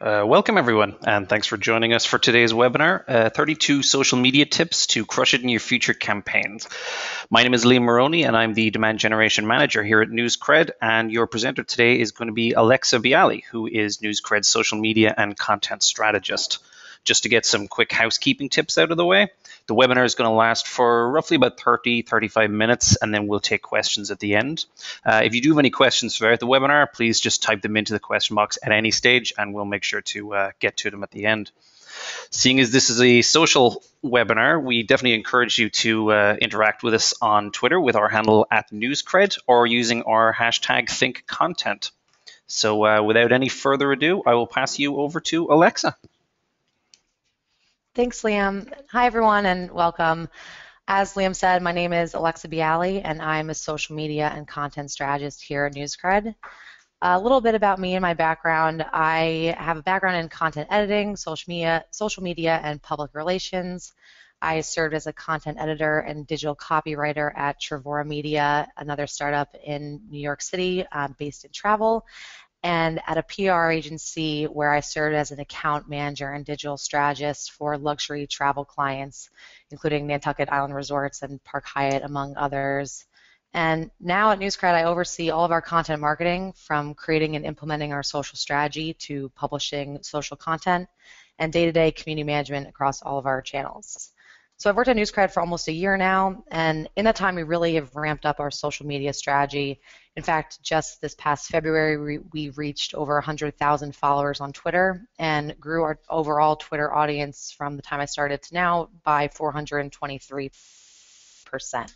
Uh, welcome, everyone, and thanks for joining us for today's webinar uh, 32 Social Media Tips to Crush It in Your Future Campaigns. My name is Liam Maroney, and I'm the Demand Generation Manager here at NewsCred. And your presenter today is going to be Alexa Bialy, who is NewsCred's social media and content strategist just to get some quick housekeeping tips out of the way. The webinar is going to last for roughly about 30, 35 minutes, and then we'll take questions at the end. Uh, if you do have any questions throughout the webinar, please just type them into the question box at any stage, and we'll make sure to uh, get to them at the end. Seeing as this is a social webinar, we definitely encourage you to uh, interact with us on Twitter with our handle at NewsCred or using our hashtag ThinkContent. So uh, without any further ado, I will pass you over to Alexa. Thanks, Liam. Hi, everyone, and welcome. As Liam said, my name is Alexa Bialy, and I'm a social media and content strategist here at NewsCred. A little bit about me and my background. I have a background in content editing, social media, social media, and public relations. I served as a content editor and digital copywriter at Travora Media, another startup in New York City um, based in travel and at a PR agency where I served as an account manager and digital strategist for luxury travel clients, including Nantucket Island Resorts and Park Hyatt, among others. And now at NewsCred, I oversee all of our content marketing from creating and implementing our social strategy to publishing social content and day to day community management across all of our channels. So I've worked at NewsCred for almost a year now, and in that time we really have ramped up our social media strategy. In fact, just this past February we, reached over 100,000 followers on Twitter and grew our overall Twitter audience from the time I started to now by 423%.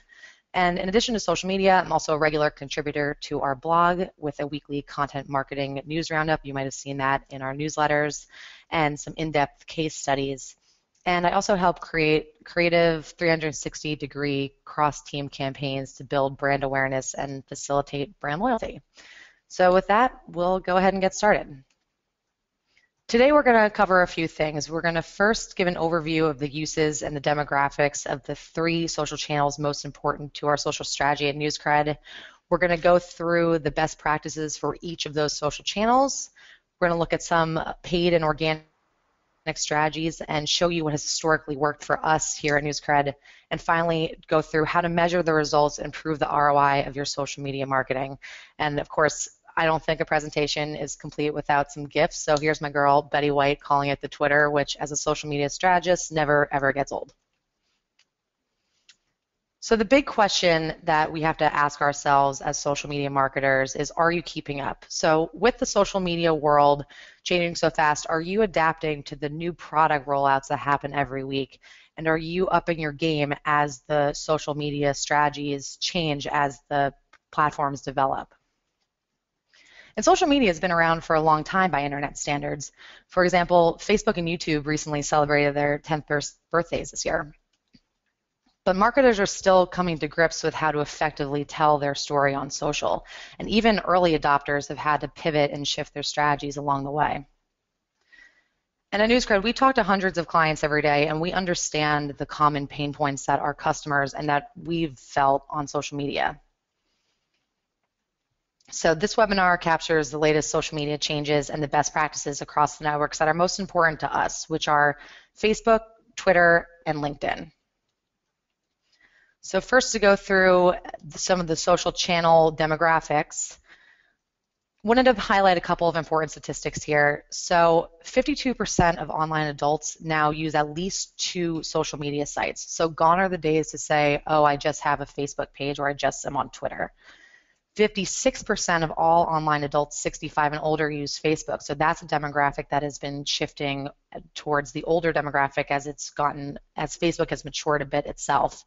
And in addition to social media, I'm also a regular contributor to our blog with a weekly content marketing news roundup. You might have seen that in our newsletters and some in-depth case studies. And I also help create creative 360 degree cross team campaigns to build brand awareness and facilitate brand loyalty. So, with that, we'll go ahead and get started. Today, we're going to cover a few things. We're going to first give an overview of the uses and the demographics of the three social channels most important to our social strategy at NewsCred. We're going to go through the best practices for each of those social channels. We're going to look at some paid and organic strategies and show you what has historically worked for us here at NewsCred, and finally go through how to measure the results and prove the ROI of your social media marketing. And of course, I don't think a presentation is complete without some gifs. So here's my girl, Betty White, calling it the Twitter, which as a social media strategist never ever gets old. So the big question that we have to ask ourselves as social media marketers is, are you keeping up? So with the social media world changing so fast, are you adapting to the new product rollouts that happen every week? And are you upping your game as the social media strategies change as the platforms develop? And social media has been around for a long time by internet standards. For example, Facebook and YouTube recently celebrated their 10th birthdays this year. But marketers are still coming to grips with how to effectively tell their story on social. And even early adopters have had to pivot and shift their strategies along the way. And at NewsCred, we talk to hundreds of clients every day, and we understand the common pain points that our customers and that we've felt on social media. So this webinar captures the latest social media changes and the best practices across the networks that are most important to us, which are Facebook, Twitter, and LinkedIn. So first to go through some of the social channel demographics, wanted to highlight a couple of important statistics here. So 52% of online adults now use at least two social media sites. So gone are the days to say, oh, I just have a Facebook page or I just am on Twitter. 56% of all online adults 65 and older use Facebook. So that's a demographic that has been shifting towards the older demographic as it's gotten, as Facebook has matured a bit itself.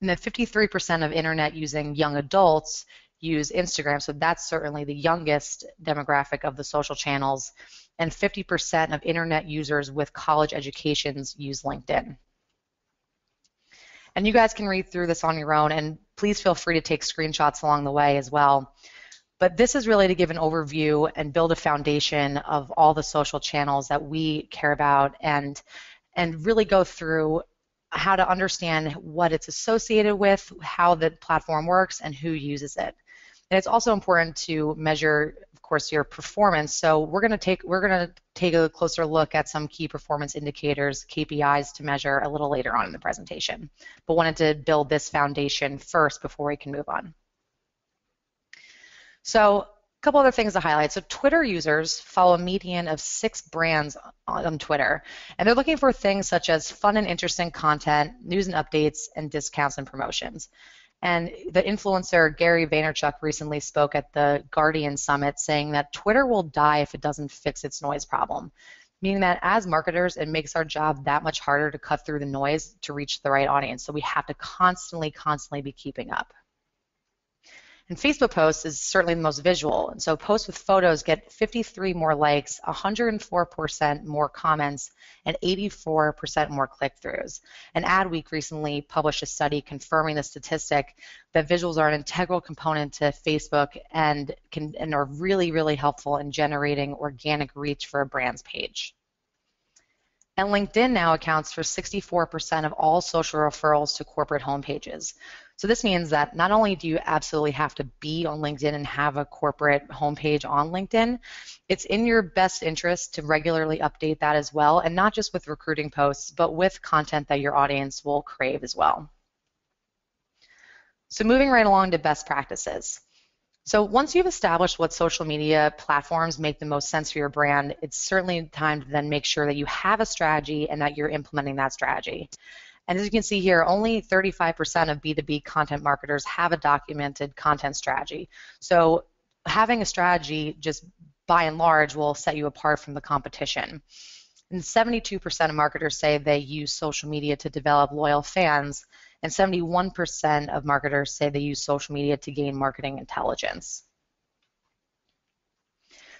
And then 53% of internet using young adults use Instagram, so that's certainly the youngest demographic of the social channels. And 50% of internet users with college educations use LinkedIn. And you guys can read through this on your own, and please feel free to take screenshots along the way as well. But this is really to give an overview and build a foundation of all the social channels that we care about and and really go through how to understand what it's associated with, how the platform works, and who uses it. And it's also important to measure, of course, your performance. So we're going to take we're going to take a closer look at some key performance indicators, KPIs to measure a little later on in the presentation. But wanted to build this foundation first before we can move on. So couple other things to highlight. So Twitter users follow a median of six brands on Twitter, and they're looking for things such as fun and interesting content, news and updates, and discounts and promotions. And the influencer Gary Vaynerchuk recently spoke at the Guardian Summit saying that Twitter will die if it doesn't fix its noise problem, meaning that as marketers, it makes our job that much harder to cut through the noise to reach the right audience. So we have to constantly, constantly be keeping up. And Facebook posts is certainly the most visual. And so posts with photos get 53 more likes, 104% more comments, and 84% more click-throughs. And Adweek recently published a study confirming the statistic that visuals are an integral component to Facebook and can and are really, really helpful in generating organic reach for a brand's page. And LinkedIn now accounts for 64% of all social referrals to corporate homepages. So this means that not only do you absolutely have to be on LinkedIn and have a corporate homepage on LinkedIn, it's in your best interest to regularly update that as well, and not just with recruiting posts, but with content that your audience will crave as well. So moving right along to best practices. So once you've established what social media platforms make the most sense for your brand, it's certainly time to then make sure that you have a strategy and that you're implementing that strategy. And as you can see here, only 35% of B2B content marketers have a documented content strategy. So having a strategy just by and large will set you apart from the competition. And 72% of marketers say they use social media to develop loyal fans, and 71% of marketers say they use social media to gain marketing intelligence.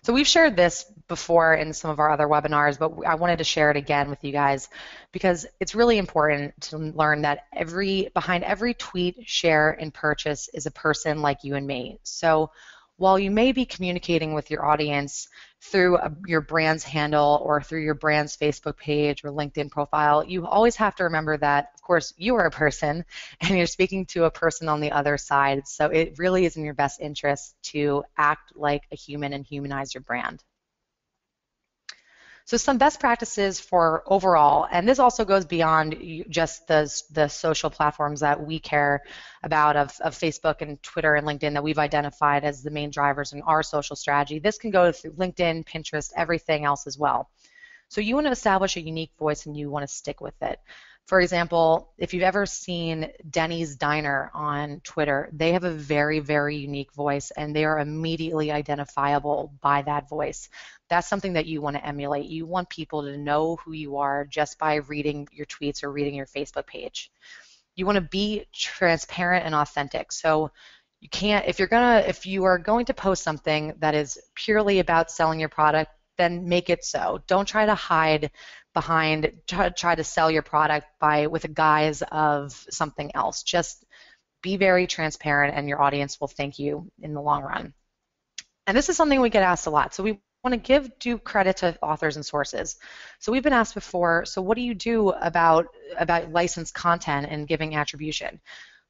So we've shared this before in some of our other webinars, but I wanted to share it again with you guys because it's really important to learn that every behind every tweet, share, and purchase is a person like you and me. So while you may be communicating with your audience through a, your brand's handle or through your brand's Facebook page or LinkedIn profile, you always have to remember that, of course, you are a person and you're speaking to a person on the other side. So it really is in your best interest to act like a human and humanize your brand. So some best practices for overall, and this also goes beyond just the, the social platforms that we care about of, of Facebook and Twitter and LinkedIn that we've identified as the main drivers in our social strategy. This can go through LinkedIn, Pinterest, everything else as well. So you want to establish a unique voice and you want to stick with it. For example, if you've ever seen Denny's Diner on Twitter, they have a very, very unique voice and they are immediately identifiable by that voice. That's something that you want to emulate. You want people to know who you are just by reading your tweets or reading your Facebook page. You want to be transparent and authentic. So you can't if you're gonna if you are going to post something that is purely about selling your product then make it so don't try to hide behind try, try to sell your product by with a guise of something else. Just be very transparent and your audience will thank you in the long run. And this is something we get asked a lot. So we want to give due credit to authors and sources. So we've been asked before, so what do you do about about licensed content and giving attribution?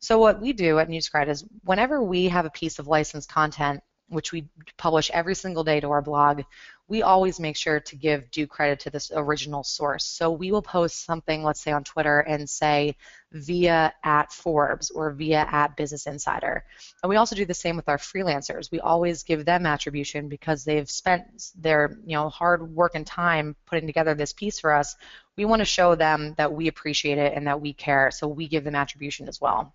So what we do at NewsCred is whenever we have a piece of licensed content, which we publish every single day to our blog, we always make sure to give due credit to this original source. So we will post something, let's say on Twitter, and say via at Forbes or via at Business Insider. And we also do the same with our freelancers. We always give them attribution because they've spent their you know hard work and time putting together this piece for us. We want to show them that we appreciate it and that we care, so we give them attribution as well.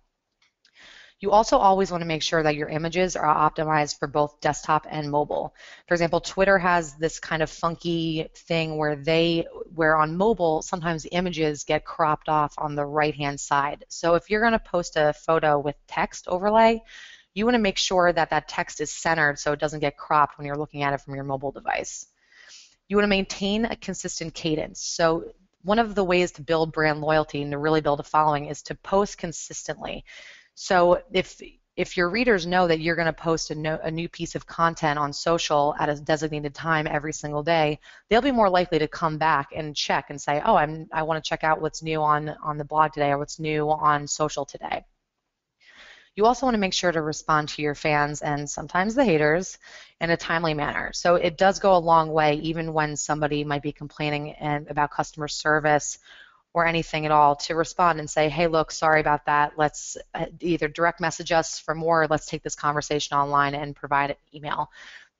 You also always want to make sure that your images are optimized for both desktop and mobile. For example, Twitter has this kind of funky thing where they, where on mobile, sometimes images get cropped off on the right-hand side. So if you're going to post a photo with text overlay, you want to make sure that that text is centered so it doesn't get cropped when you're looking at it from your mobile device. You want to maintain a consistent cadence. So one of the ways to build brand loyalty and to really build a following is to post consistently. So if if your readers know that you're going to post a, no, a, new piece of content on social at a designated time every single day, they'll be more likely to come back and check and say, "Oh, I'm I want to check out what's new on on the blog today or what's new on social today." You also want to make sure to respond to your fans and sometimes the haters in a timely manner. So it does go a long way, even when somebody might be complaining and about customer service or anything at all, to respond and say, hey, look, sorry about that. Let's uh, either direct message us for more, let's take this conversation online and provide an email.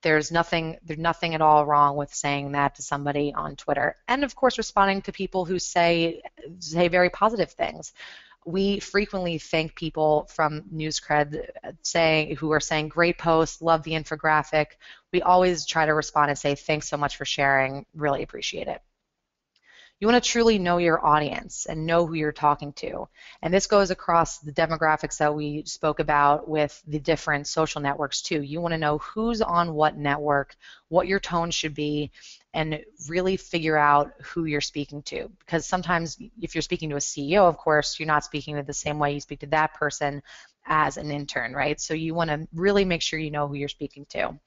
There's nothing there's nothing at all wrong with saying that to somebody on Twitter. And of course responding to people who say say very positive things. We frequently thank people from NewsCred saying who are saying great post, love the infographic. We always try to respond and say thanks so much for sharing, really appreciate it. You want to truly know your audience and know who you're talking to. And this goes across the demographics that we spoke about with the different social networks too. You want to know who's on what network, what your tone should be, and really figure out who you're speaking to. Because sometimes if you're speaking to a CEO, of course, you're not speaking the same way you speak to that person as an intern, right? So you want to really make sure you know who you're speaking to.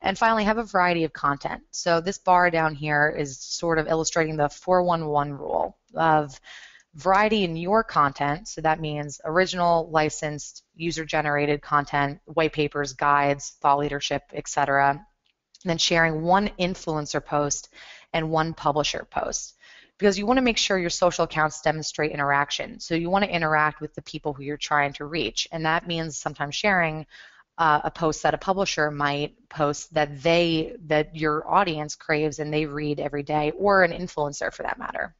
And finally, have a variety of content. So this bar down here is sort of illustrating the 411 rule of variety in your content. So that means original, licensed, user-generated content, white papers, guides, thought leadership, etc. And then sharing one influencer post and one publisher post because you want to make sure your social accounts demonstrate interaction. So you want to interact with the people who you're trying to reach, and that means sometimes sharing uh, a post that a publisher might post that they that your audience craves and they read every day, or an influencer for that matter.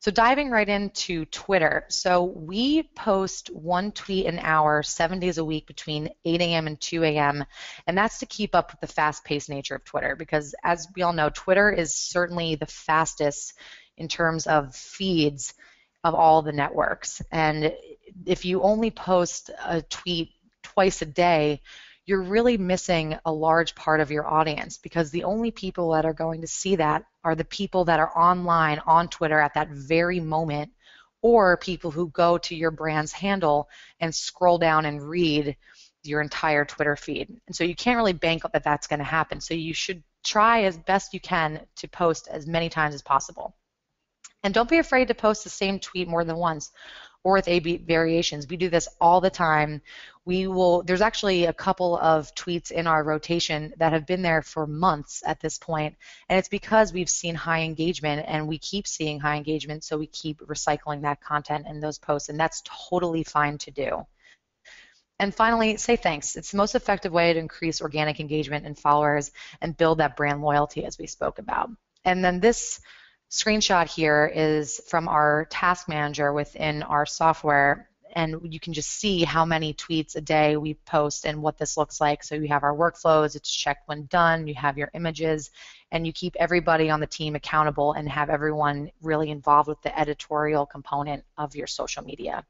So diving right into Twitter. So we post one tweet an hour, seven days a week between 8 a.m. and 2 a.m. And that's to keep up with the fast-paced nature of Twitter because as we all know, Twitter is certainly the fastest in terms of feeds of all the networks. And if you only post a tweet twice a day, you're really missing a large part of your audience because the only people that are going to see that are the people that are online on Twitter at that very moment or people who go to your brand's handle and scroll down and read your entire Twitter feed. And so you can't really bank that that's going to happen. So you should try as best you can to post as many times as possible. And don't be afraid to post the same tweet more than once with A-B variations. We do this all the time. We will. There's actually a couple of tweets in our rotation that have been there for months at this point, and it's because we've seen high engagement, and we keep seeing high engagement, so we keep recycling that content in those posts, and that's totally fine to do. And finally, say thanks. It's the most effective way to increase organic engagement and followers and build that brand loyalty as we spoke about. And then this screenshot here is from our task manager within our software and you can just see how many tweets a day we post and what this looks like. So you have our workflows, it's checked when done, you have your images, and you keep everybody on the team accountable and have everyone really involved with the editorial component of your social media.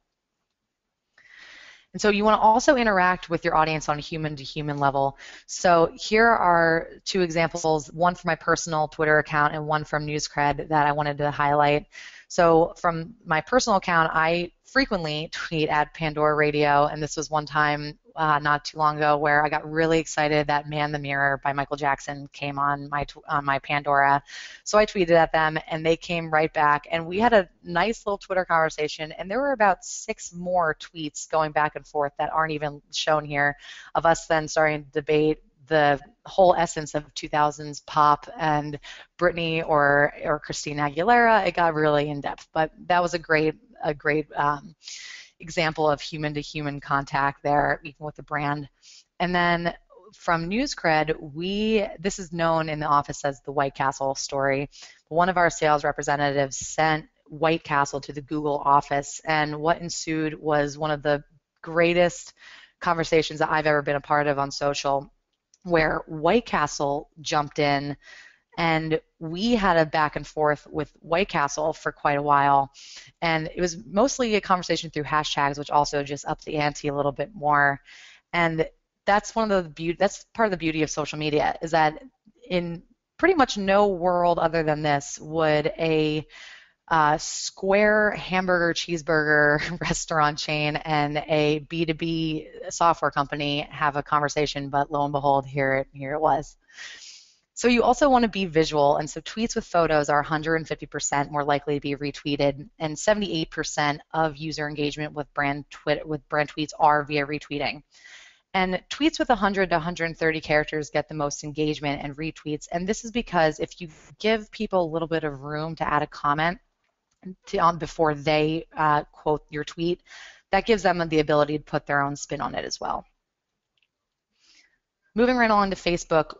And so you want to also interact with your audience on a human to human level. So here are two examples, one from my personal Twitter account and one from NewsCred that I wanted to highlight. So from my personal account, I frequently tweet at Pandora Radio, and this was one time uh, not too long ago where I got really excited that "Man the Mirror" by Michael Jackson came on my on my Pandora. So I tweeted at them, and they came right back, and we had a nice little Twitter conversation. And there were about six more tweets going back and forth that aren't even shown here, of us then starting to debate the whole essence of 2000s pop and Britney or or Christina Aguilera. It got really in depth, but that was a great a great um, example of human to human contact there, even with the brand. And then from NewsCred, we this is known in the office as the White Castle story. One of our sales representatives sent White Castle to the Google office, and what ensued was one of the greatest conversations that I've ever been a part of on social, where White Castle jumped in and we had a back and forth with White Castle for quite a while, and it was mostly a conversation through hashtags, which also just upped the ante a little bit more. And that's one of the beauty. That's part of the beauty of social media is that in pretty much no world other than this would a uh, Square hamburger cheeseburger restaurant chain and a B2B software company have a conversation, but lo and behold, here it here it was. So you also want to be visual, and so tweets with photos are 150% more likely to be retweeted, and 78% of user engagement with brand with brand tweets are via retweeting. And tweets with 100 to 130 characters get the most engagement and retweets, and this is because if you give people a little bit of room to add a comment to, um, before they uh, quote your tweet, that gives them the ability to put their own spin on it as well. Moving right on to Facebook,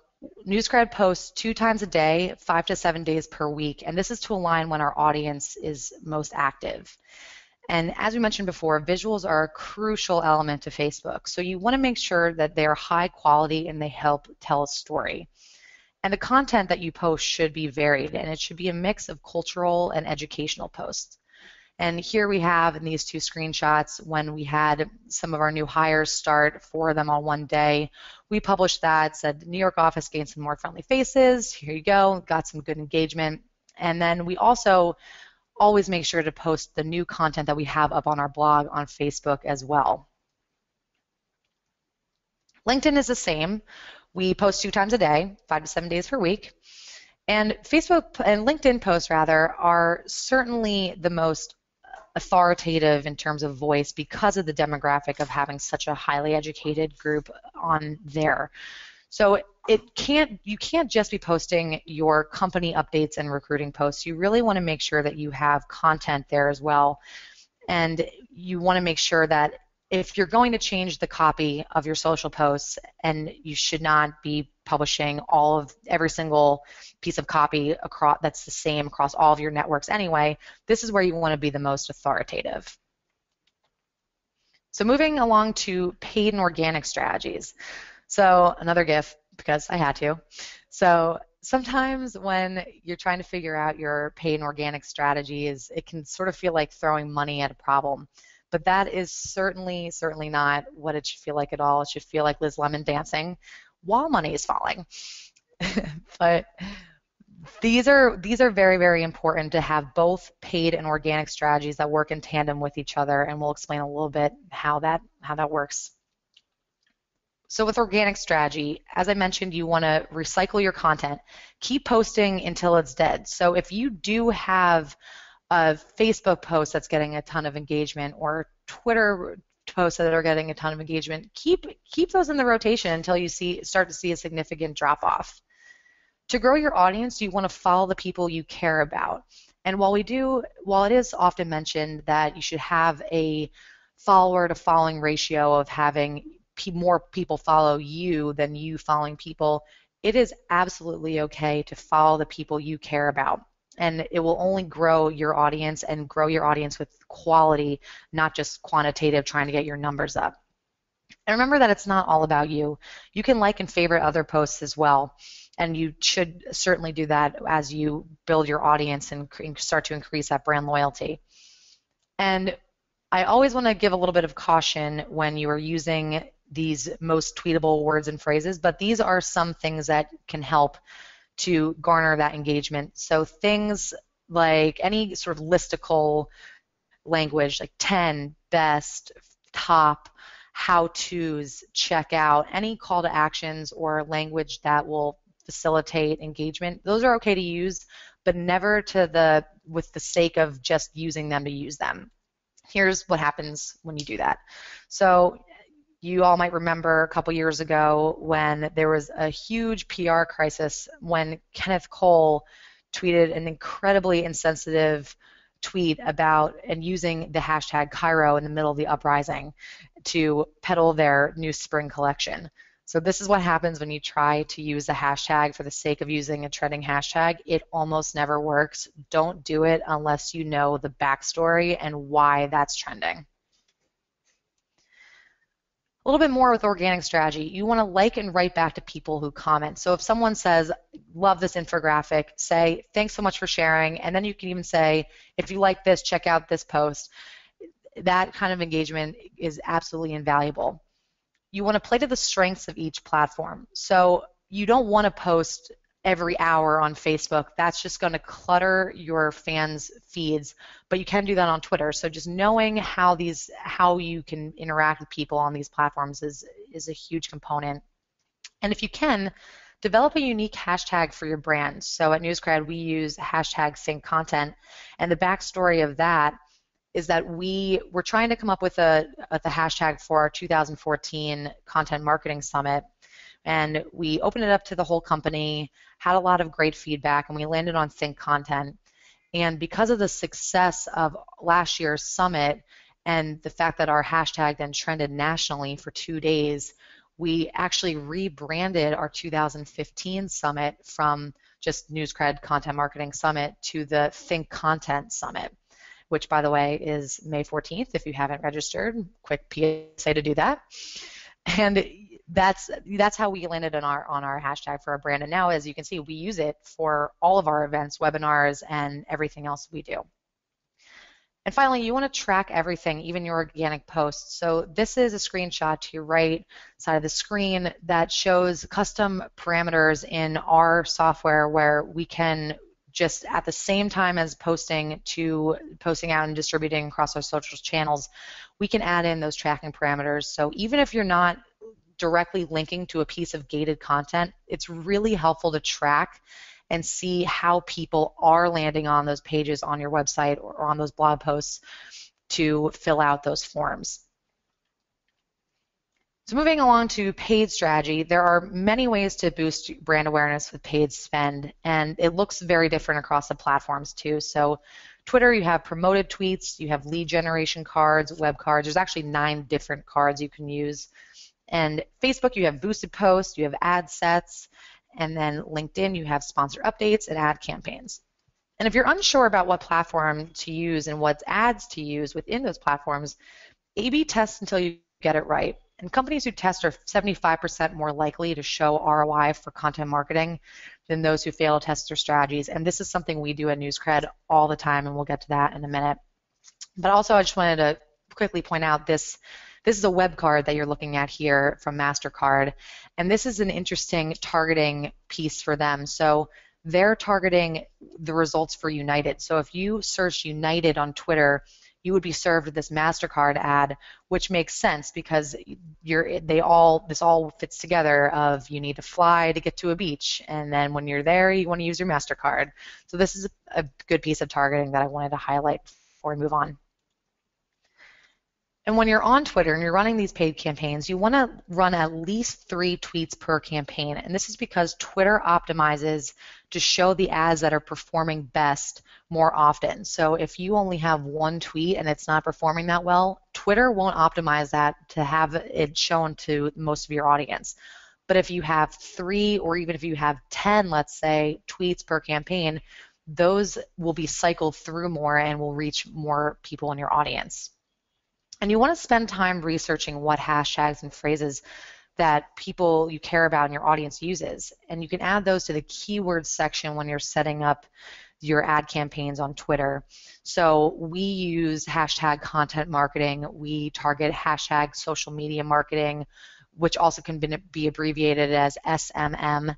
NewsCred posts two times a day, five to seven days per week, and this is to align when our audience is most active. And as we mentioned before, visuals are a crucial element to Facebook. So you want to make sure that they are high quality and they help tell a story. And the content that you post should be varied, and it should be a mix of cultural and educational posts. And here we have in these two screenshots when we had some of our new hires start, four of them on one day. We published that, said the New York office gained some more friendly faces. Here you go, got some good engagement. And then we also always make sure to post the new content that we have up on our blog on Facebook as well. LinkedIn is the same. We post two times a day, five to seven days per week. And Facebook and LinkedIn posts, rather, are certainly the most authoritative in terms of voice because of the demographic of having such a highly educated group on there. So it can't you can't just be posting your company updates and recruiting posts. You really want to make sure that you have content there as well. And you want to make sure that if you're going to change the copy of your social posts and you should not be publishing all of every single piece of copy across that's the same across all of your networks anyway this is where you want to be the most authoritative. So moving along to paid and organic strategies. So another gif because i had to. So sometimes when you're trying to figure out your paid and organic strategies it can sort of feel like throwing money at a problem. But that is certainly, certainly not what it should feel like at all. It should feel like Liz Lemon dancing while money is falling. but these are these are very very important to have both paid and organic strategies that work in tandem with each other and we'll explain a little bit how that how that works. So with organic strategy as i mentioned you want to recycle your content. Keep posting until it's dead. So if you do have a Facebook post that's getting a ton of engagement or Twitter posts that are getting a ton of engagement, keep keep those in the rotation until you see start to see a significant drop off. To grow your audience, you want to follow the people you care about. And while we do, while it is often mentioned that you should have a follower to following ratio of having more people follow you than you following people, it is absolutely okay to follow the people you care about and it will only grow your audience and grow your audience with quality, not just quantitative trying to get your numbers up. And remember that it's not all about you. You can like and favorite other posts as well, and you should certainly do that as you build your audience and start to increase that brand loyalty. And I always want to give a little bit of caution when you are using these most tweetable words and phrases, but these are some things that can help to garner that engagement. So things like any sort of listicle language, like 10, best, top, how to's, check out, any call to actions or language that will facilitate engagement, those are okay to use, but never to the with the sake of just using them to use them. Here's what happens when you do that. So you all might remember a couple years ago when there was a huge PR crisis when Kenneth Cole tweeted an incredibly insensitive tweet about and using the hashtag Cairo in the middle of the uprising to peddle their new spring collection. So this is what happens when you try to use a hashtag for the sake of using a trending hashtag. It almost never works. Don't do it unless you know the backstory and why that's trending. A little bit more with organic strategy. You want to like and write back to people who comment. So if someone says, love this infographic, say, thanks so much for sharing. And then you can even say, if you like this, check out this post. That kind of engagement is absolutely invaluable. You want to play to the strengths of each platform. So you don't want to post every hour on Facebook. That's just going to clutter your fans' feeds, but you can do that on Twitter. So just knowing how these how you can interact with people on these platforms is is a huge component. And if you can, develop a unique hashtag for your brand. So at NewsCred, we use hashtag Think Content, and the backstory of that is that we were trying to come up with a, a the hashtag for our 2014 Content Marketing Summit, and we opened it up to the whole company, had a lot of great feedback, and we landed on Think Content. And because of the success of last year's summit and the fact that our hashtag then trended nationally for two days, we actually rebranded our 2015 summit from just NewsCred Content Marketing Summit to the Think Content Summit, which, by the way, is May 14th. If you haven't registered, quick PSA to do that. And that's that's how we landed on our on our hashtag for our brand. And now, as you can see, we use it for all of our events, webinars, and everything else we do. And finally, you want to track everything, even your organic posts. So this is a screenshot to your right side of the screen that shows custom parameters in our software where we can just at the same time as posting to posting out and distributing across our social channels, we can add in those tracking parameters. So even if you're not directly linking to a piece of gated content, it's really helpful to track and see how people are landing on those pages on your website or on those blog posts to fill out those forms. So moving along to paid strategy, there are many ways to boost brand awareness with paid spend, and it looks very different across the platforms too. So Twitter, you have promoted tweets, you have lead generation cards, web cards. There's actually nine different cards you can use. And Facebook, you have boosted posts, you have ad sets, and then LinkedIn, you have sponsor updates and ad campaigns. And if you're unsure about what platform to use and what ads to use within those platforms, A-B test until you get it right. And companies who test are 75% more likely to show ROI for content marketing than those who fail to test their strategies. And this is something we do at NewsCred all the time, and we'll get to that in a minute. But also, I just wanted to quickly point out this this is a web card that you're looking at here from MasterCard, and this is an interesting targeting piece for them. So they're targeting the results for United. So if you search United on Twitter, you would be served this MasterCard ad, which makes sense because you're they all this all fits together of you need to fly to get to a beach, and then when you're there, you want to use your MasterCard. So this is a good piece of targeting that I wanted to highlight before we move on. And when you're on Twitter and you're running these paid campaigns, you want to run at least three tweets per campaign. And this is because Twitter optimizes to show the ads that are performing best more often. So if you only have one tweet and it's not performing that well, Twitter won't optimize that to have it shown to most of your audience. But if you have three or even if you have 10, let's say, tweets per campaign, those will be cycled through more and will reach more people in your audience. And you want to spend time researching what hashtags and phrases that people you care about and your audience uses. And you can add those to the keywords section when you're setting up your ad campaigns on Twitter. So we use hashtag content marketing. We target hashtag social media marketing, which also can be abbreviated as SMM.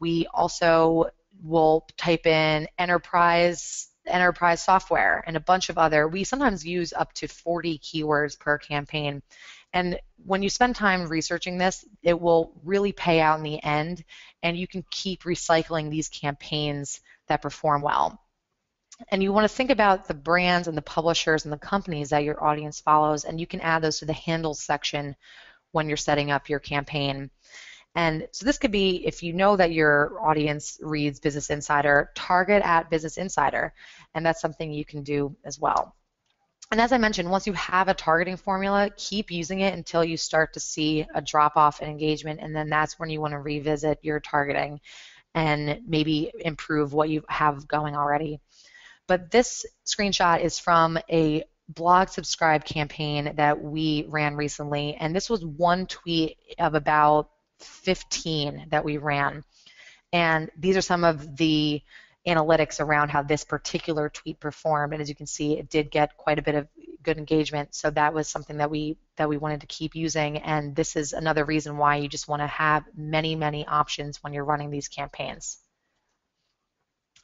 We also will type in enterprise enterprise software and a bunch of other. We sometimes use up to 40 keywords per campaign. And when you spend time researching this, it will really pay out in the end, and you can keep recycling these campaigns that perform well. And you want to think about the brands and the publishers and the companies that your audience follows, and you can add those to the handles section when you're setting up your campaign. And so this could be if you know that your audience reads Business Insider, target at Business Insider, and that's something you can do as well. And as I mentioned, once you have a targeting formula, keep using it until you start to see a drop off in engagement, and then that's when you want to revisit your targeting and maybe improve what you have going already. But this screenshot is from a blog subscribe campaign that we ran recently, and this was one tweet of about 15 that we ran. And these are some of the analytics around how this particular tweet performed. And as you can see, it did get quite a bit of good engagement. So that was something that we that we wanted to keep using. And this is another reason why you just want to have many, many options when you're running these campaigns.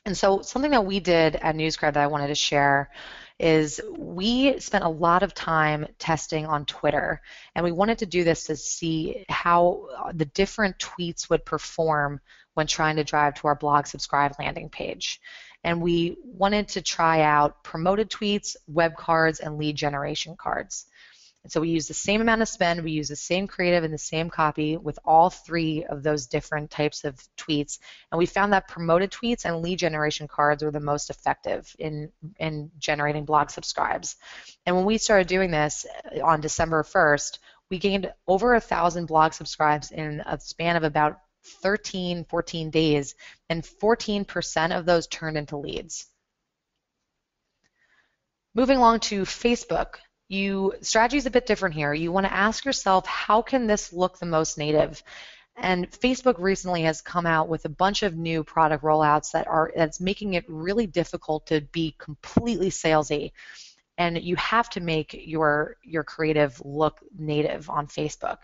And so something that we did at NewsCred that I wanted to share is we spent a lot of time testing on Twitter, and we wanted to do this to see how the different tweets would perform when trying to drive to our blog subscribe landing page. And we wanted to try out promoted tweets, web cards, and lead generation cards. And so we use the same amount of spend, we use the same creative and the same copy with all three of those different types of tweets. And we found that promoted tweets and lead generation cards were the most effective in, in generating blog subscribes. And when we started doing this uh, on December 1st, we gained over a thousand blog subscribes in a span of about 13, 14 days, and 14% of those turned into leads. Moving along to Facebook, you strategy is a bit different here. You want to ask yourself, how can this look the most native? And Facebook recently has come out with a bunch of new product rollouts that are that's making it really difficult to be completely salesy. And you have to make your your creative look native on Facebook.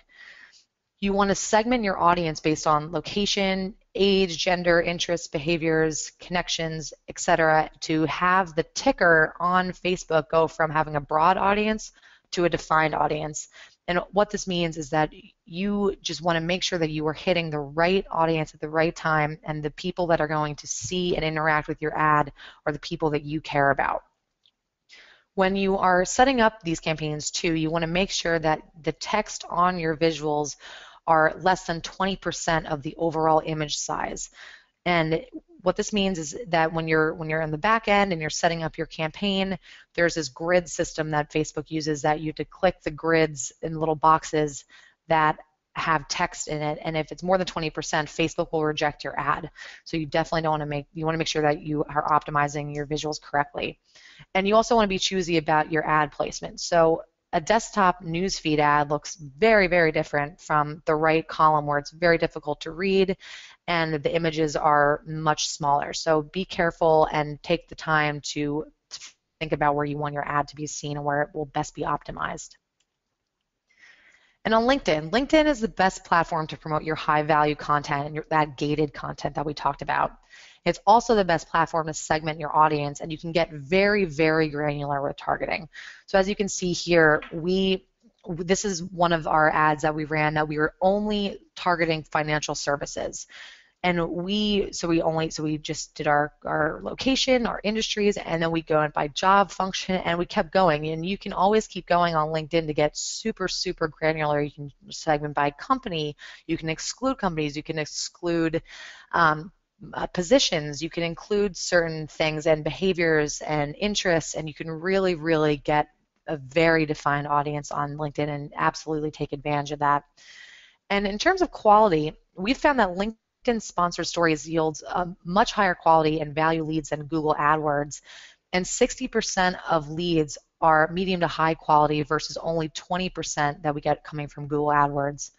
You want to segment your audience based on location, age, gender, interests, behaviors, connections, etc., to have the ticker on Facebook go from having a broad audience to a defined audience. And what this means is that you just want to make sure that you are hitting the right audience at the right time, and the people that are going to see and interact with your ad are the people that you care about. When you are setting up these campaigns too, you want to make sure that the text on your visuals are less than 20% of the overall image size. And what this means is that when you're when you're in the back end and you're setting up your campaign, there's this grid system that Facebook uses that you have to click the grids in little boxes that have text in it. And if it's more than 20% Facebook will reject your ad. So you definitely don't want to make you want to make sure that you are optimizing your visuals correctly. And you also want to be choosy about your ad placement. So a desktop newsfeed ad looks very, very different from the right column where it's very difficult to read and the images are much smaller. So be careful and take the time to think about where you want your ad to be seen and where it will best be optimized. And on LinkedIn, LinkedIn is the best platform to promote your high value content and your, that gated content that we talked about. It's also the best platform to segment your audience, and you can get very, very granular with targeting. So as you can see here, we this is one of our ads that we ran that we were only targeting financial services and we so we only so we just did our our location our industries and then we go and by job function and we kept going. And you can always keep going on linkedin to get super super granular. You can segment by company. You can exclude companies. You can exclude um, uh, positions, you can include certain things and behaviors and interests, and you can really, really get a very defined audience on LinkedIn and absolutely take advantage of that. And in terms of quality, we've found that LinkedIn sponsored stories yields a much higher quality and value leads than Google AdWords, and 60% of leads are medium to high quality versus only 20% that we get coming from Google AdWords.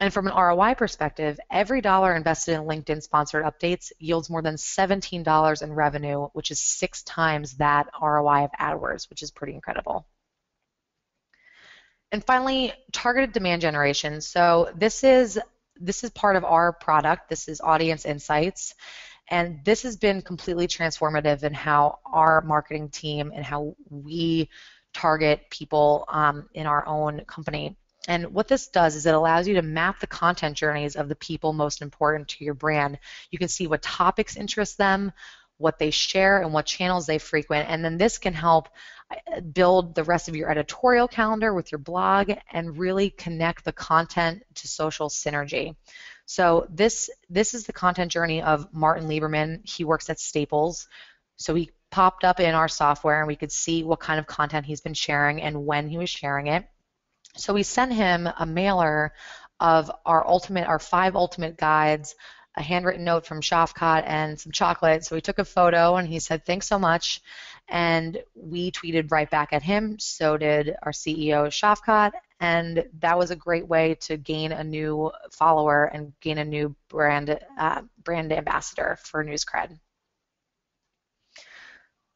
And from an ROI perspective, every dollar invested in LinkedIn sponsored updates yields more than $17 in revenue, which is six times that ROI of AdWords, which is pretty incredible. And finally, targeted demand generation. So this is this is part of our product. This is Audience Insights. And this has been completely transformative in how our marketing team and how we target people um, in our own company. And what this does is it allows you to map the content journeys of the people most important to your brand. You can see what topics interest them, what they share, and what channels they frequent. And then this can help Uh, build the rest of your editorial calendar with your blog and really connect the content to social synergy. So this this is the content journey of Martin Lieberman. He works at Staples. So he popped up in our software and we could see what kind of content he's been sharing and when he was sharing it. So we sent him a mailer of our ultimate, our five ultimate guides, a handwritten note from Shafqat, and some chocolate. So we took a photo, and he said, "Thanks so much." And we tweeted right back at him. So did our CEO Shafqat, and that was a great way to gain a new follower and gain a new brand uh, brand ambassador for NewsCred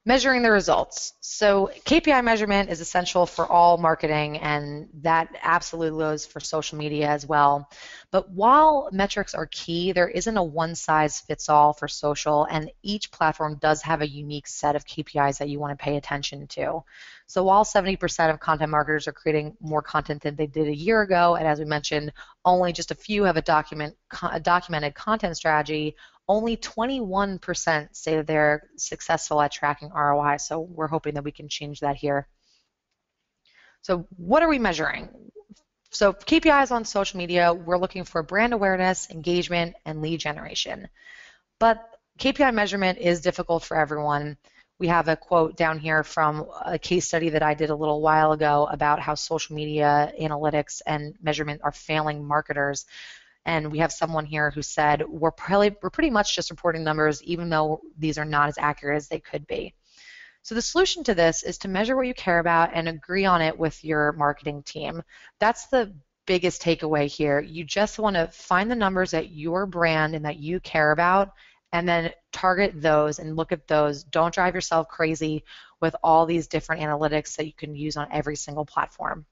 measuring the results. So KPI measurement is essential for all marketing, and that absolutely goes for social media as well. But while metrics are key, there isn't a one size fits all for social, and each platform does have a unique set of KPIs that you want to pay attention to. So while 70% of content marketers are creating more content than they did a year ago, and as we mentioned, only just a few have a, document, a documented content strategy, only 21% say that they're successful at tracking ROI. So we're hoping that we can change that here. So what are we measuring? So KPIs on social media, we're looking for brand awareness, engagement, and lead generation. But KPI measurement is difficult for everyone. We have a quote down here from a case study that I did a little while ago about how social media analytics and measurement are failing marketers. And we have someone here who said, we're, probably, we're pretty much just reporting numbers even though these are not as accurate as they could be. So the solution to this is to measure what you care about and agree on it with your marketing team. That's the biggest takeaway here. You just want to find the numbers that your brand and that you care about and then target those and look at those. Don't drive yourself crazy with all these different analytics that you can use on every single platform.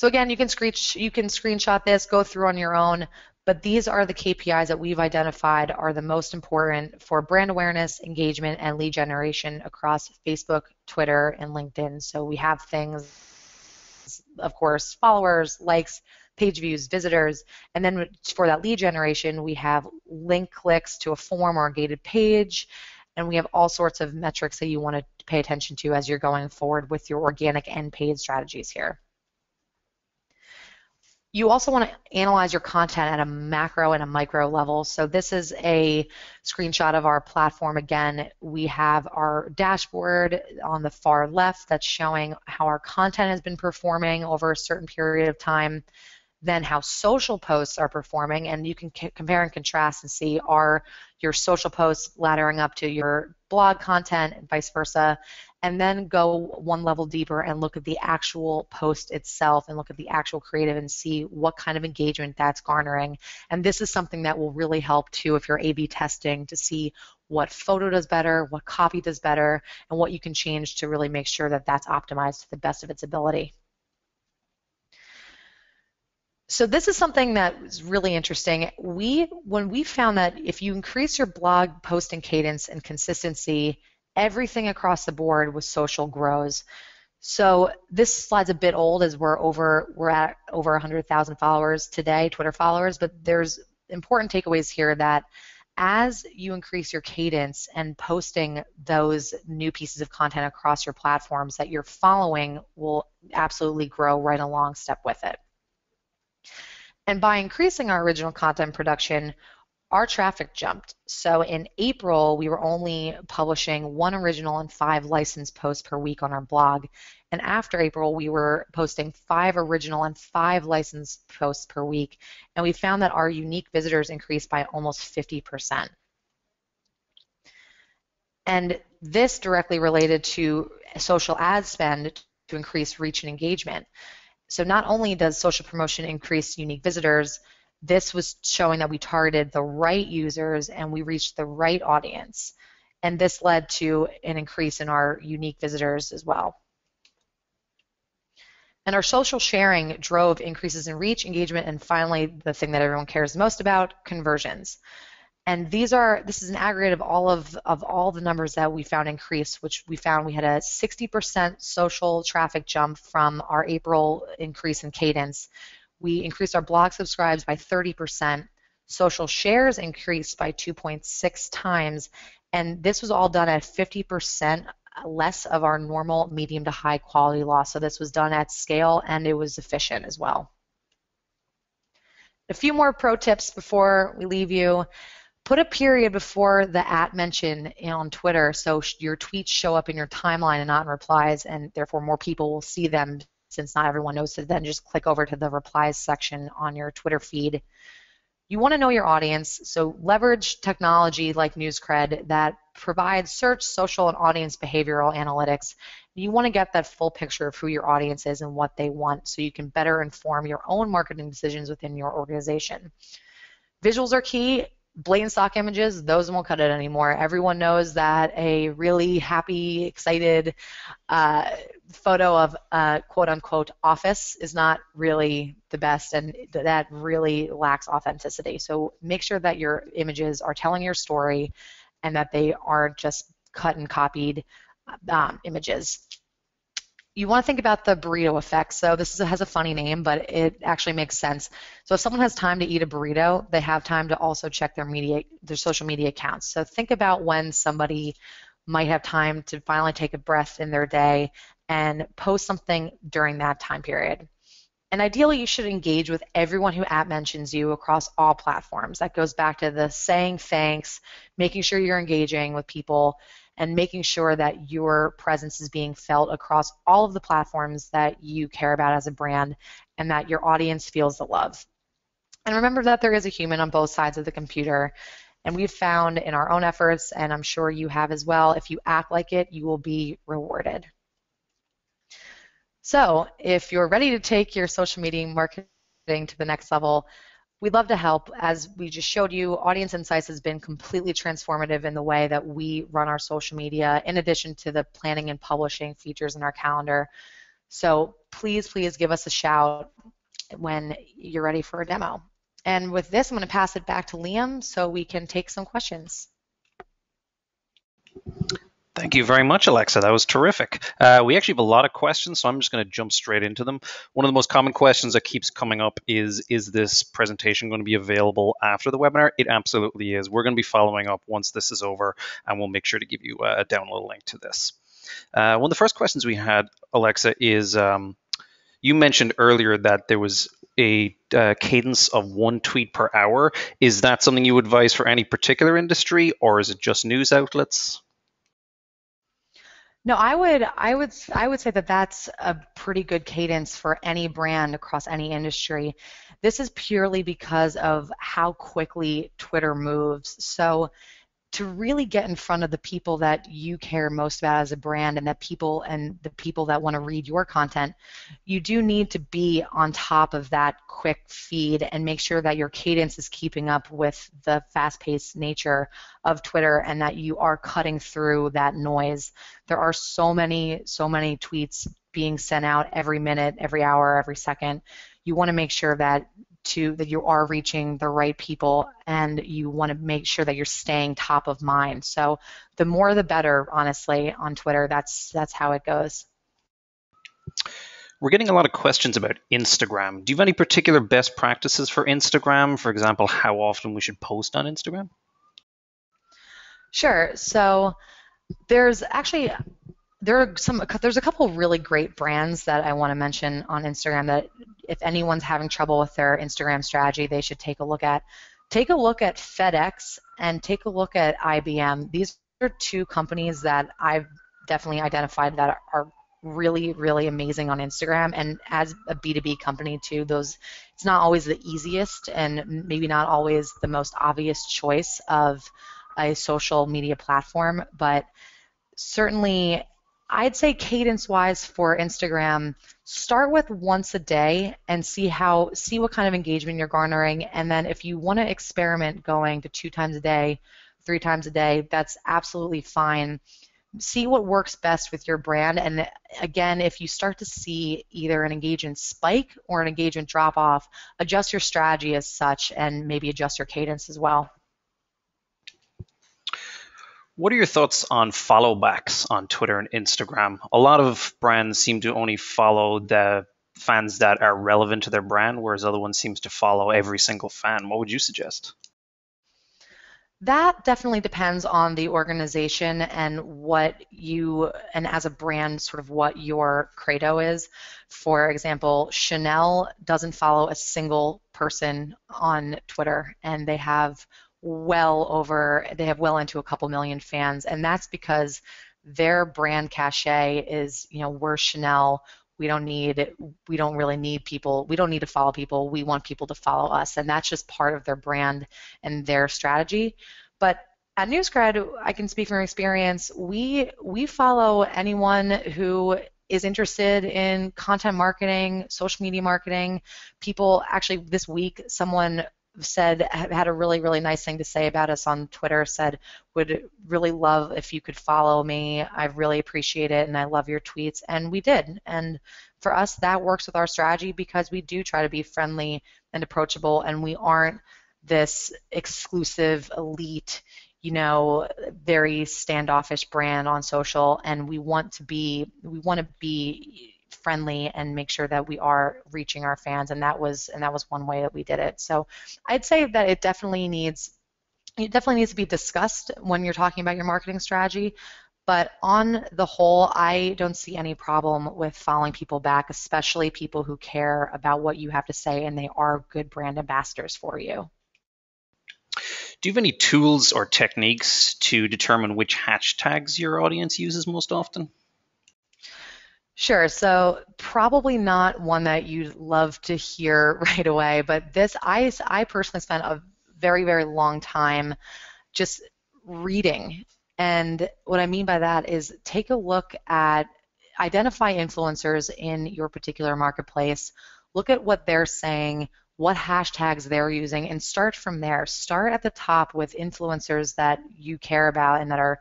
So again, you can, you can screenshot this, go through on your own, but these are the KPIs that we've identified are the most important for brand awareness, engagement, and lead generation across Facebook, Twitter, and LinkedIn. So we have things, of course, followers, likes, page views, visitors, and then for that lead generation, we have link clicks to a form or a gated page, and we have all sorts of metrics that you want to pay attention to as you're going forward with your organic and paid strategies here. You also want to analyze your content at a macro and a micro level. So this is a screenshot of our platform. Again, we have our dashboard on the far left that's showing how our content has been performing over a certain period of time, then how social posts are performing, and you can compare and contrast and see are your social posts laddering up to your blog content and vice versa, and then go one level deeper and look at the actual post itself and look at the actual creative and see what kind of engagement that's garnering. And this is something that will really help too if you're A-B testing to see what photo does better, what copy does better, and what you can change to really make sure that that's optimized to the best of its ability. So this is something that is really interesting. We, when we found that if you increase your blog posting cadence and consistency, everything across the board with social grows. So this slide's a bit old as we're over we're at over 100,000 followers today, Twitter followers, but there's important takeaways here that as you increase your cadence and posting those new pieces of content across your platforms that you're following will absolutely grow right along step with it. And by increasing our original content production, our traffic jumped. So in April, we were only publishing one original and five licensed posts per week on our blog. And after April, we were posting five original and five licensed posts per week. And we found that our unique visitors increased by almost 50%. And this directly related to social ad spend to increase reach and engagement. So not only does social promotion increase unique visitors, this was showing that we targeted the right users and we reached the right audience. And this led to an increase in our unique visitors as well. And our social sharing drove increases in reach, engagement, and finally, the thing that everyone cares most about, conversions. And these are this is an aggregate of all of, of all the numbers that we found increased, which we found we had a 60% social traffic jump from our April increase in cadence. We increased our blog subscribes by 30%. Social shares increased by 2.6 times. And this was all done at 50% less of our normal medium to high quality loss. So this was done at scale and it was efficient as well. A few more pro tips before we leave you. Put a period before the at mention on Twitter so your tweets show up in your timeline and not in replies, and therefore more people will see them since not everyone knows to then just click over to the replies section on your Twitter feed. You want to know your audience, so leverage technology like NewsCred that provides search, social, and audience behavioral analytics. You want to get that full picture of who your audience is and what they want so you can better inform your own marketing decisions within your organization. Visuals are key blatant stock images, those won't cut it anymore. Everyone knows that a really happy, excited, uh, photo of a quote unquote office is not really the best and that really lacks authenticity. So make sure that your images are telling your story and that they aren't just cut and copied um, images. You want to think about the burrito effect. So this is, has a funny name, but it actually makes sense. So if someone has time to eat a burrito, they have time to also check their media, their social media accounts. So think about when somebody might have time to finally take a breath in their day and post something during that time period. And ideally, you should engage with everyone who at mentions you across all platforms. That goes back to the saying thanks, making sure you're engaging with people, and making sure that your presence is being felt across all of the platforms that you care about as a brand and that your audience feels the love. And remember that there is a human on both sides of the computer. And we've found in our own efforts, and I'm sure you have as well, if you act like it, you will be rewarded. So if you're ready to take your social media marketing to the next level, we'd love to help. As we just showed you, Audience Insights has been completely transformative in the way that we run our social media, in addition to the planning and publishing features in our calendar. So please, please give us a shout when you're ready for a demo. And with this, I'm going to pass it back to Liam so we can take some questions. Thank you very much, Alexa. That was terrific. Uh, we actually have a lot of questions, so I'm just going to jump straight into them. One of the most common questions that keeps coming up is Is this presentation going to be available after the webinar? It absolutely is. We're going to be following up once this is over, and we'll make sure to give you a download link to this. Uh, one of the first questions we had, Alexa, is um, you mentioned earlier that there was a uh, cadence of one tweet per hour. Is that something you advise for any particular industry, or is it just news outlets? No, I would I would I would say that that's a pretty good cadence for any brand across any industry. This is purely because of how quickly Twitter moves. So to really get in front of the people that you care most about as a brand and that people and the people that want to read your content, you do need to be on top of that quick feed and make sure that your cadence is keeping up with the fast-paced nature of Twitter and that you are cutting through that noise. There are so many, so many tweets being sent out every minute, every hour, every second. You want to make sure that to that you are reaching the right people and you want to make sure that you're staying top of mind. So the more the better, honestly, on Twitter. That's that's how it goes. We're getting a lot of questions about Instagram. Do you have any particular best practices for Instagram? For example, how often we should post on Instagram? Sure. So there's actually there are some there's a couple really great brands that I want to mention on Instagram that if anyone's having trouble with their Instagram strategy, they should take a look at. Take a look at FedEx and take a look at IBM. These are two companies that I've definitely identified that are really really amazing on Instagram and as a B2B company too those it's not always the easiest and maybe not always the most obvious choice of a social media platform but certainly I'd say cadence wise for Instagram, start with once a day and see how see what kind of engagement you're garnering and then if you want to experiment going to two times a day, three times a day, that's absolutely fine. See what works best with your brand and again, if you start to see either an engagement spike or an engagement drop off, adjust your strategy as such and maybe adjust your cadence as well. What are your thoughts on follow backs on Twitter and Instagram? A lot of brands seem to only follow the fans that are relevant to their brand, whereas other ones seems to follow every single fan. What would you suggest? That definitely depends on the organization and what you, and as a brand, sort of what your credo is. For example, Chanel doesn't follow a single person on Twitter, and they have well over, they have well into a couple million fans, and that's because their brand cachet is, you know, we're Chanel. We don't need, we don't really need people. We don't need to follow people. We want people to follow us, and that's just part of their brand and their strategy. But at NewsCred, I can speak from experience. We we follow anyone who is interested in content marketing, social media marketing. People actually this week, someone said had a really really nice thing to say about us on Twitter. Said would really love if you could follow me. I really appreciate it, and I love your tweets. And we did. And for us, that works with our strategy because we do try to be friendly and approachable, and we aren't this exclusive elite you know very standoffish brand on social and we want to be we want to be friendly and make sure that we are reaching our fans and that was and that was one way that we did it. So i'd say that it definitely needs it definitely needs to be discussed when you're talking about your marketing strategy. But on the whole i don't see any problem with following people back especially people who care about what you have to say and they are good brand ambassadors for you. Do you have any tools or techniques to determine which hashtags your audience uses most often Sure. So probably not one that you'd love to hear right away, but this I I personally spent a very very long time just reading. And what I mean by that is take a look at identify influencers in your particular marketplace, look at what they're saying, what hashtags they're using, and start from there. Start at the top with influencers that you care about and that are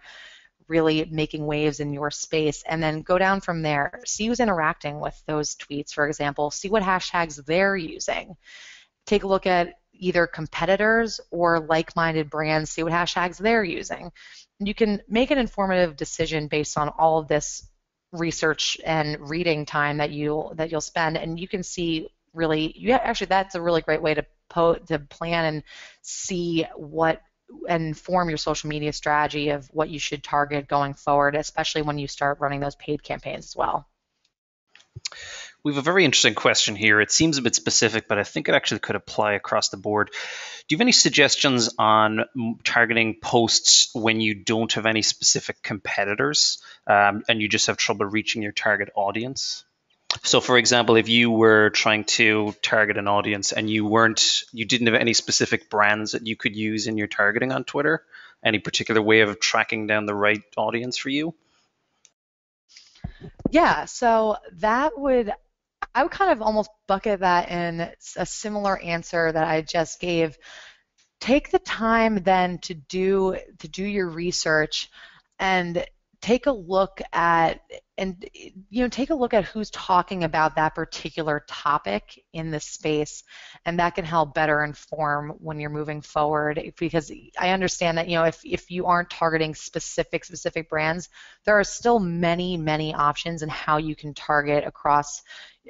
really making waves in your space and then go down from there. See who's interacting with those tweets, for example. See what hashtags they're using. Take a look at either competitors or like-minded brands, see what hashtags they're using. You can make an informative decision based on all of this research and reading time that you that you'll spend and you can see really you actually that's a really great way to po- to plan and see what and form your social media strategy of what you should target going forward, especially when you start running those paid campaigns as well. We have a very interesting question here. It seems a bit specific, but I think it actually could apply across the board. Do you have any suggestions on targeting posts when you don't have any specific competitors um, and you just have trouble reaching your target audience? So, for example, if you were trying to target an audience and you weren't, you didn't have any specific brands that you could use in your targeting on Twitter, any particular way of tracking down the right audience for you? Yeah, so that would, I would kind of almost bucket that in a similar answer that I just gave. Take the time then to do to do your research and take a look at and you know take a look at who's talking about that particular topic in the space and that can help better inform when you're moving forward because i understand that you know if, if you aren't targeting specific specific brands there are still many many options in how you can target across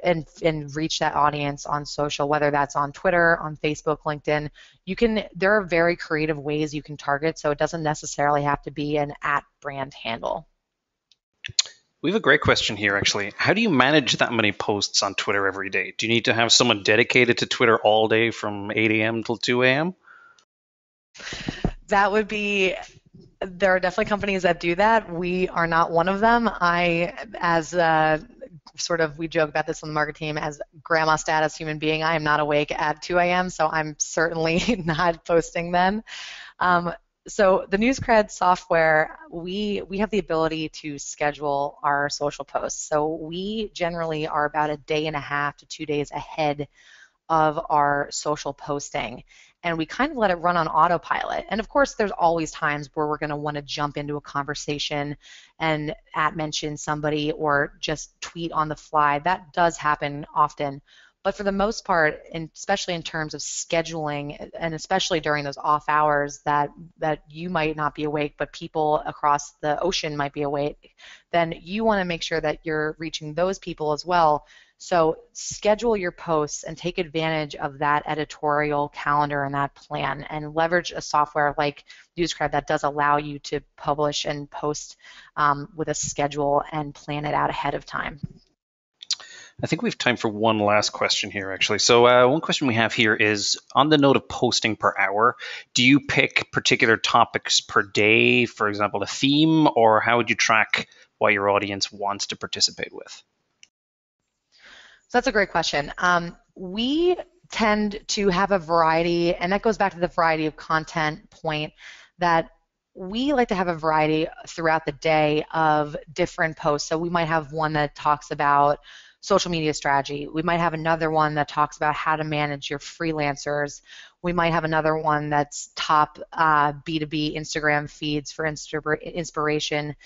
and, and reach that audience on social whether that's on twitter on facebook linkedin you can there are very creative ways you can target so it doesn't necessarily have to be an at brand handle we have a great question here, actually. How do you manage that many posts on Twitter every day? Do you need to have someone dedicated to Twitter all day from 8 a.m. till 2 a.m.? That would be. There are definitely companies that do that. We are not one of them. I, as a, sort of, we joke about this on the market team as grandma status human being. I am not awake at 2 a.m., so I'm certainly not posting then. Um, so the NewsCred software, we we have the ability to schedule our social posts. So we generally are about a day and a half to two days ahead of our social posting. And we kind of let it run on autopilot. And of course, there's always times where we're going to want to jump into a conversation and at mention somebody or just tweet on the fly. That does happen often. But for the most part, and especially in terms of scheduling, and especially during those off hours that that you might not be awake, but people across the ocean might be awake, then you want to make sure that you're reaching those people as well. So schedule your posts and take advantage of that editorial calendar and that plan, and leverage a software like NewsCred that does allow you to publish and post um, with a schedule and plan it out ahead of time. I think we have time for one last question here, actually. So, uh, one question we have here is on the note of posting per hour, do you pick particular topics per day, for example, a theme, or how would you track what your audience wants to participate with? So, that's a great question. Um, we tend to have a variety, and that goes back to the variety of content point that we like to have a variety throughout the day of different posts. So, we might have one that talks about social media strategy. We might have another one that talks about how to manage your freelancers. We might have another one that's top uh, B2B Instagram feeds for inspiration.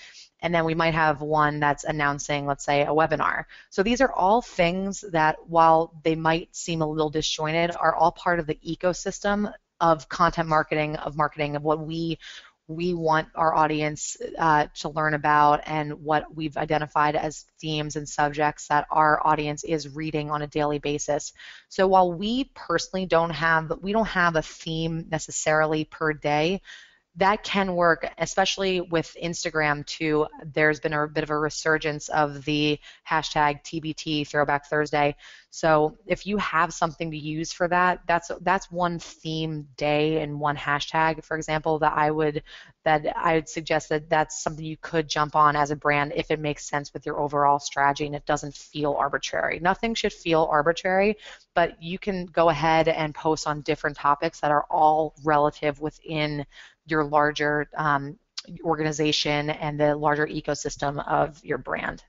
And then we might have one that's announcing, let's say, a webinar. So these are all things that, while they might seem a little disjointed, are all part of the ecosystem of content marketing, of marketing, of what we we want our audience uh, to learn about and what we've identified as themes and subjects that our audience is reading on a daily basis. So while we personally don't have we don't have a theme necessarily per day, that can work, especially with Instagram too. There's been a bit of a resurgence of the hashtag TBT Throwback Thursday. So if you have something to use for that, that's that's one theme day and one hashtag, for example, that I would that I would suggest that that's something you could jump on as a brand if it makes sense with your overall strategy and it doesn't feel arbitrary. Nothing should feel arbitrary, but you can go ahead and post on different topics that are all relative within your larger um, organization and the larger ecosystem of your brand.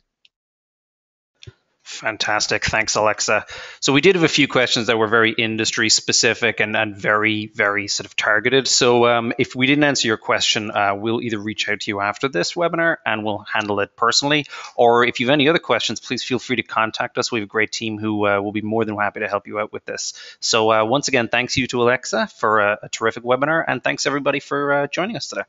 Fantastic. Thanks, Alexa. So we did have a few questions that were very industry specific and, and very, very sort of targeted. So um, if we didn't answer your question, uh, we'll either reach out to you after this webinar and we'll handle it personally. Or if you have any other questions, please feel free to contact us. We have a great team who uh, will be more than happy to help you out with this. So uh, once again, thanks you to Alexa for a, a, terrific webinar and thanks everybody for uh, joining us today.